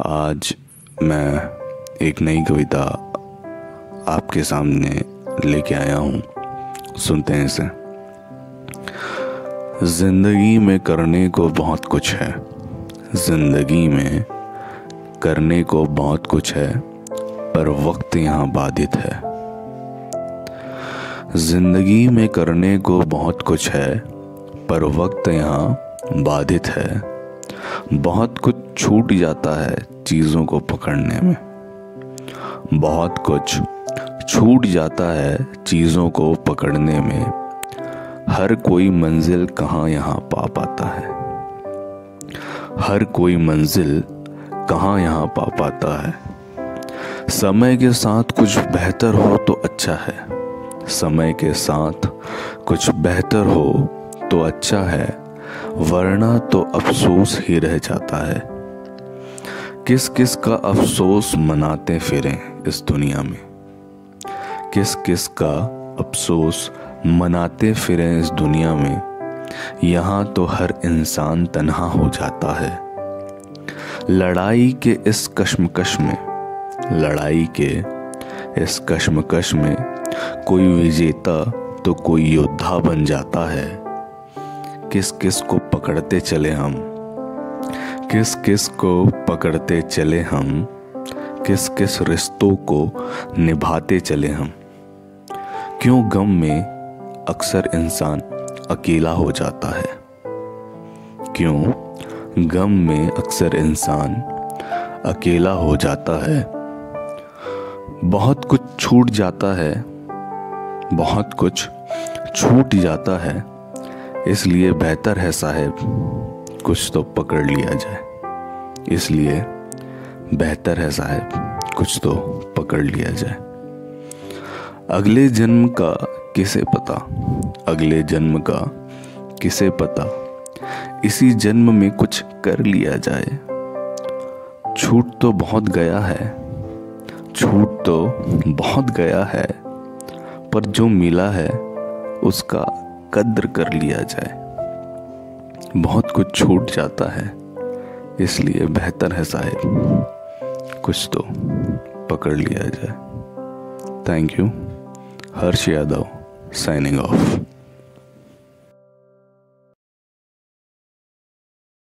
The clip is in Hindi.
आज मैं एक नई कविता आपके सामने लेके आया हूँ। सुनते हैं इसे। ज़िंदगी में करने को बहुत कुछ है। ज़िंदगी में करने को बहुत कुछ है, पर वक्त यहाँ बाधित है। ज़िंदगी में करने को बहुत कुछ है, पर वक्त यहाँ बाधित है। बहुत कुछ छूट जाता है चीज़ों को पकड़ने में। बहुत कुछ छूट जाता है चीज़ों को पकड़ने में। हर कोई मंजिल कहाँ यहाँ पा पाता है? हर कोई मंजिल कहाँ यहाँ पा पाता है? समय के साथ कुछ बेहतर हो तो अच्छा है। समय के साथ कुछ बेहतर हो तो अच्छा है। वरना तो अफसोस ही रह जाता है। किस किस का अफसोस मनाते फिरें इस दुनिया में? किस किस का अफसोस मनाते फिरें इस दुनिया में? यहाँ तो हर इंसान तन्हा हो जाता है। लड़ाई के इस कश्मकश में, लड़ाई के इस कश्मकश में कोई विजेता तो कोई योद्धा बन जाता है। किस किस को पकड़ते चले हम? किस किस को पकड़ते चले हम? किस किस रिश्तों को निभाते चले हम? क्यों गम में अक्सर इंसान अकेला हो जाता है? क्यों गम में अक्सर इंसान अकेला हो जाता है? बहुत कुछ छूट जाता है, बहुत कुछ छूट जाता है। इसलिए बेहतर है साहेब, कुछ तो पकड़ लिया जाए। इसलिए बेहतर है साहेब, कुछ तो पकड़ लिया जाए। अगले जन्म का किसे पता? अगले जन्म का किसे पता? इसी जन्म में कुछ कर लिया जाए। छूट तो बहुत गया है। छूट तो बहुत गया है। पर जो मिला है, उसका कद्र कर लिया जाए। बहुत कुछ छूट जाता है, इसलिए बेहतर है साहिब कुछ तो पकड़ लिया जाए। Thank you Harsh Yadav signing off